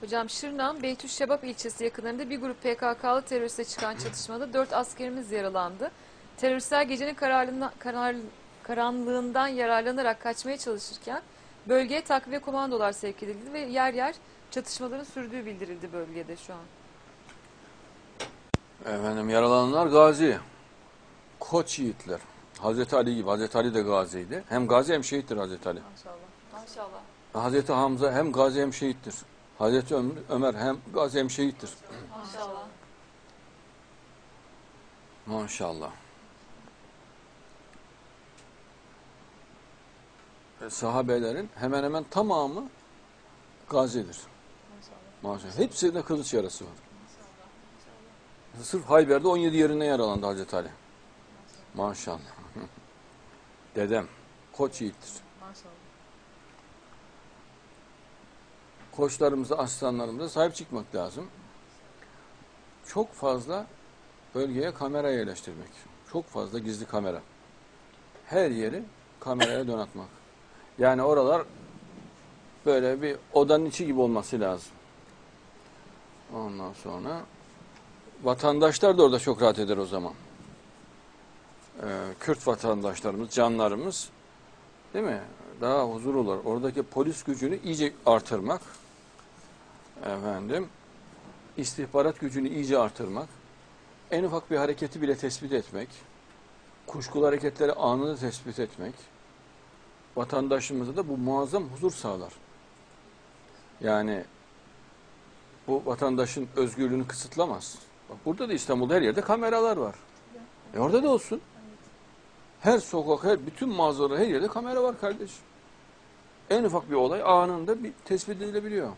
Hocam Şırnak'ın Beytüş Şebap ilçesi yakınlarında bir grup PKK'lı teröriste çıkan çatışmada 4 askerimiz yaralandı. Teröristler gecenin kararlığına- karar, karanlığından yararlanarak kaçmaya çalışırken bölgeye takviye komandolar sevk edildi ve yer yer çatışmaların sürdüğü bildirildi bölgede şu an. Efendim yaralananlar gazi. Koç yiğitler. Hazreti Ali gibi. Hazreti Ali de gaziydi. Hem gazi hem şehittir Hazreti Ali. Maşallah. Maşallah. Hazreti Hamza hem gazi hem şehittir. Hazreti Ömer, hem gazi hem şehittir. Maşallah. Maşallah. E, sahabelerin hemen hemen tamamı gazidir. Maşallah. Hepsinde kılıç yarası var. Sırf Hayber'de 17 yerine yaralandı Hazreti Ali. Maşallah. Dedem. Koç yiğittir. Maşallah. Koçlarımıza, aslanlarımıza sahip çıkmak lazım. Çok fazla bölgeye kamera yerleştirmek. Çok fazla gizli kamera. Her yeri kameraya donatmak. Yani oralar böyle bir odanın içi gibi olması lazım. Ondan sonra vatandaşlar da orada çok rahat eder o zaman. Ee, Kürt vatandaşlarımız, canlarımız değil mi? Daha huzur olur. Oradaki polis gücünü iyice artırmak. Efendim istihbarat gücünü iyice artırmak. En ufak bir hareketi bile tespit etmek. Kuşkulu hareketleri anında tespit etmek. Vatandaşımıza da bu muazzam huzur sağlar. Yani bu vatandaşın özgürlüğünü kısıtlamaz. Bak burada da İstanbul'da her yerde kameralar var. E orada da olsun. Her sokak, her bütün mağazalar, her yerde kamera var kardeş. En ufak bir olay anında bir tespit edilebiliyor.